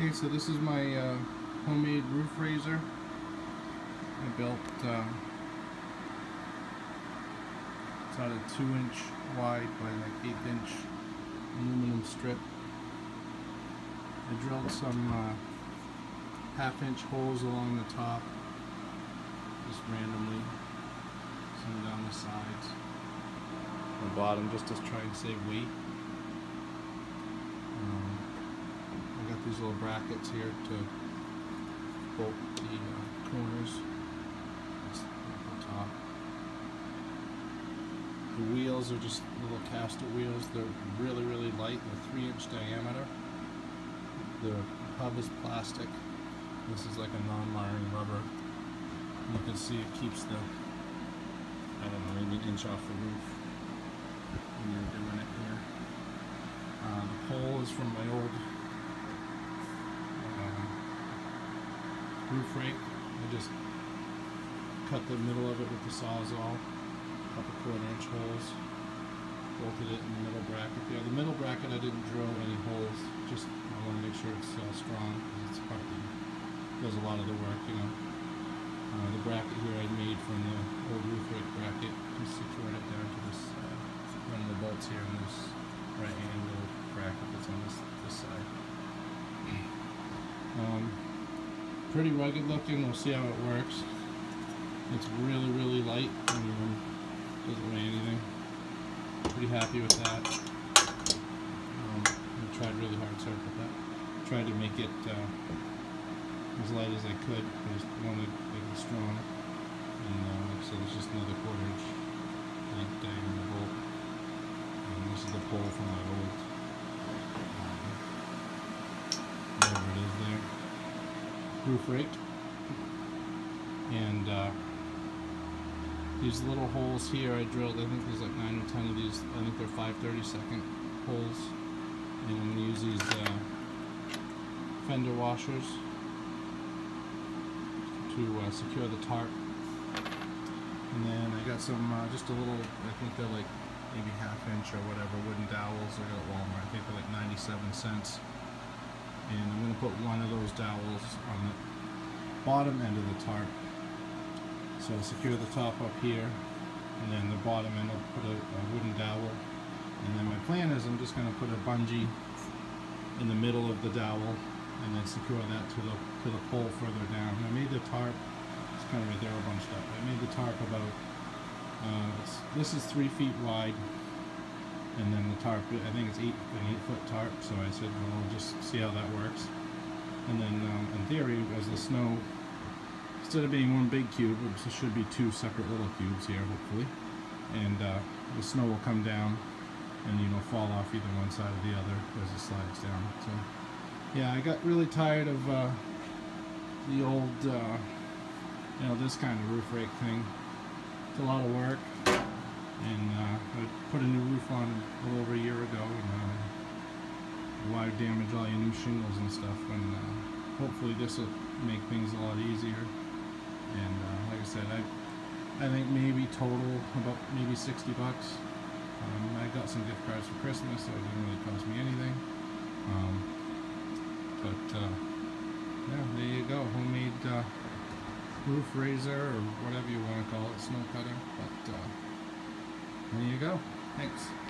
Okay, so this is my uh, homemade roof razor. I built, uh, it's about a 2 inch wide by like 8 inch aluminum strip. I drilled some uh, half inch holes along the top, just randomly, some down the sides, the bottom just to try and save weight. Got these little brackets here to bolt the uh, corners. The top. The wheels are just little caster wheels. They're really, really light. They're three inch diameter. The hub is plastic. This is like a non-marring rubber. You can see it keeps the, I don't know, maybe an inch off the roof when you're doing it here. Uh, the pole is from my old um, roof rake. I just cut the middle of it with the sawzall, a couple quarter inch holes, bolted it in the middle bracket there. The middle bracket I didn't drill any holes, just I want to make sure it's uh, strong because it's partly does a lot of the work, you know. Uh, the bracket here I made from the old roof rake bracket, just secured it down to this, uh, of the bolts here in this right angle bracket that's on this, this side. Um, pretty rugged looking, we'll see how it works. It's really, really light, I doesn't weigh anything. Pretty happy with that. Um, I tried really hard, sorry about that. Tried to make it uh, as light as I could, I just wanted to make it strong. And uh, said, it's just another quarter inch length diameter bolt. And this is the pole from that old, um, whatever it is there, roof rake. And uh, these little holes here I drilled, I think there's like 9 or 10 of these, I think they're 5 second holes. And I'm going to use these uh, fender washers to uh, secure the tarp. And then I got some, uh, just a little, I think they're like maybe half inch or whatever, wooden dowels I got at Walmart. I think they're like 97 cents. And I'm going to put one of those dowels on the bottom end of the tarp. So I'll secure the top up here, and then the bottom end I'll put a, a wooden dowel. And then my plan is I'm just going to put a bungee in the middle of the dowel and then secure that to the to the pole further down. I made the tarp, it's kind of right there all bunched up. I made the tarp about, uh, this is three feet wide, and then the tarp, I think it's eight an eight foot tarp. So I said, well, we'll just see how that works. And then um, in theory, as the snow, instead of being one big cube, it should be two separate little cubes here, hopefully. And uh, the snow will come down and you know fall off either one side or the other as it slides down. So yeah, I got really tired of uh, the old, uh, you know, this kind of roof rake thing. It's a lot of work, and uh, I put a new roof on a little over a year ago, and uh, why damage all your new shingles and stuff, and uh, hopefully this will make things a lot easier. And uh, like I said, I I think maybe total about maybe 60 bucks. Um, I got some gift cards for Christmas, so it didn't really cost me anything. Um, but uh, yeah, there you go, homemade uh, roof razor or whatever you want to call it, snow cutting. But uh, there you go. Thanks.